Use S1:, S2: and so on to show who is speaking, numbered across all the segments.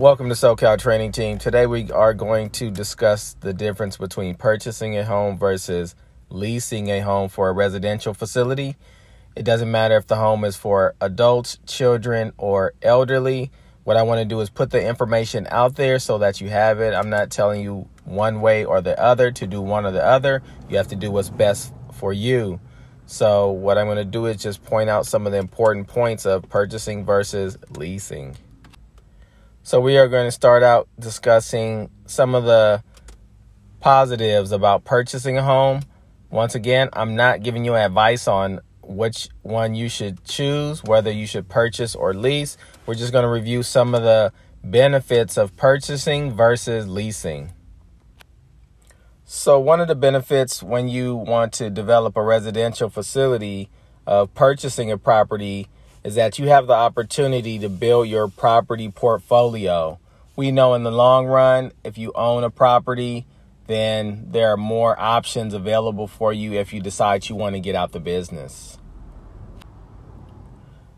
S1: Welcome to SoCal Training Team. Today we are going to discuss the difference between purchasing a home versus leasing a home for a residential facility. It doesn't matter if the home is for adults, children, or elderly. What I want to do is put the information out there so that you have it. I'm not telling you one way or the other to do one or the other. You have to do what's best for you. So, what I'm going to do is just point out some of the important points of purchasing versus leasing. So, we are going to start out discussing some of the positives about purchasing a home. Once again, I'm not giving you advice on which one you should choose, whether you should purchase or lease. We're just going to review some of the benefits of purchasing versus leasing. So, one of the benefits when you want to develop a residential facility of purchasing a property is that you have the opportunity to build your property portfolio. We know in the long run, if you own a property, then there are more options available for you if you decide you want to get out the business.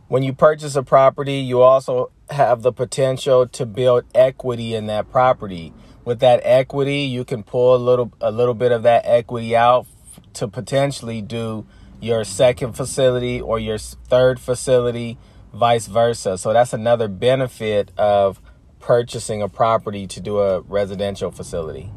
S1: When you purchase a property, you also have the potential to build equity in that property. With that equity, you can pull a little a little bit of that equity out to potentially do your second facility or your third facility, vice versa. So that's another benefit of purchasing a property to do a residential facility.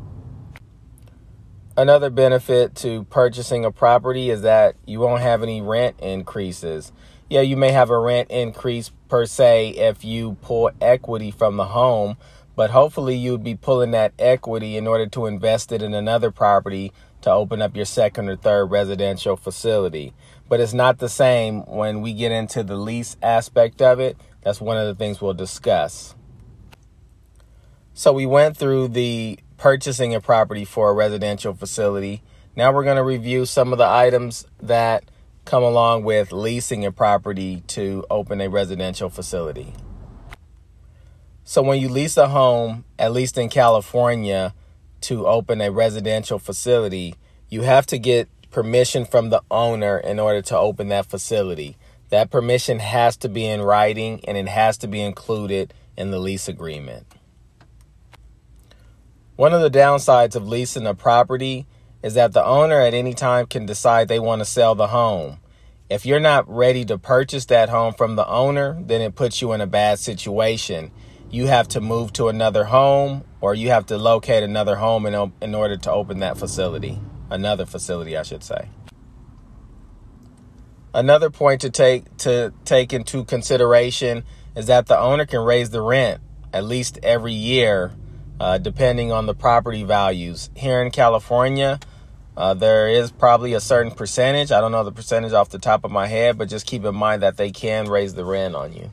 S1: Another benefit to purchasing a property is that you won't have any rent increases. Yeah, you may have a rent increase per se if you pull equity from the home, but hopefully you'd be pulling that equity in order to invest it in another property to open up your second or third residential facility. But it's not the same when we get into the lease aspect of it. That's one of the things we'll discuss. So we went through the purchasing a property for a residential facility. Now we're going to review some of the items that come along with leasing a property to open a residential facility. So when you lease a home, at least in California, to open a residential facility, you have to get permission from the owner in order to open that facility. That permission has to be in writing and it has to be included in the lease agreement. One of the downsides of leasing a property is that the owner at any time can decide they want to sell the home. If you're not ready to purchase that home from the owner, then it puts you in a bad situation you have to move to another home or you have to locate another home in, in order to open that facility. Another facility, I should say. Another point to take to take into consideration is that the owner can raise the rent at least every year, uh, depending on the property values. Here in California, uh, there is probably a certain percentage. I don't know the percentage off the top of my head, but just keep in mind that they can raise the rent on you.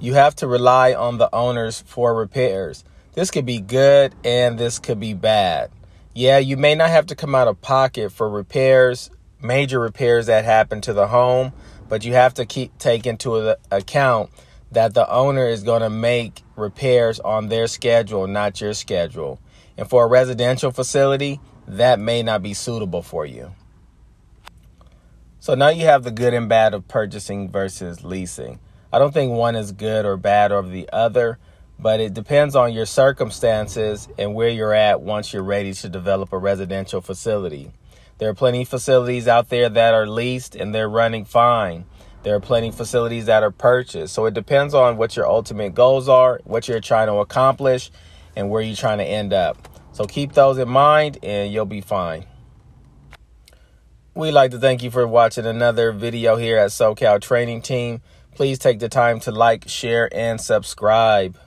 S1: You have to rely on the owners for repairs. This could be good and this could be bad. Yeah, you may not have to come out of pocket for repairs, major repairs that happen to the home, but you have to keep take into account that the owner is going to make repairs on their schedule, not your schedule. And for a residential facility, that may not be suitable for you. So now you have the good and bad of purchasing versus leasing. I don't think one is good or bad or the other, but it depends on your circumstances and where you're at once you're ready to develop a residential facility. There are plenty of facilities out there that are leased and they're running fine. There are plenty of facilities that are purchased. So it depends on what your ultimate goals are, what you're trying to accomplish, and where you're trying to end up. So keep those in mind and you'll be fine. We'd like to thank you for watching another video here at SoCal Training Team. Please take the time to like, share, and subscribe.